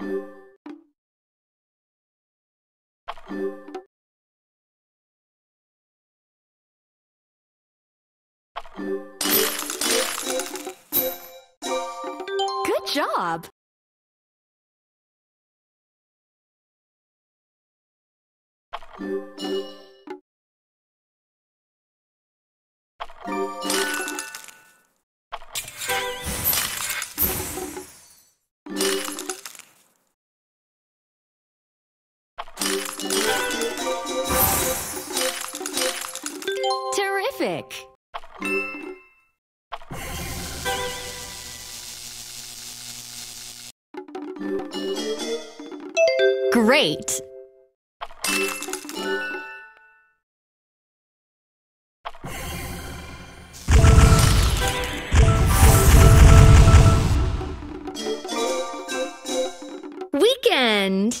Good job! Terrific! Great! Weekend!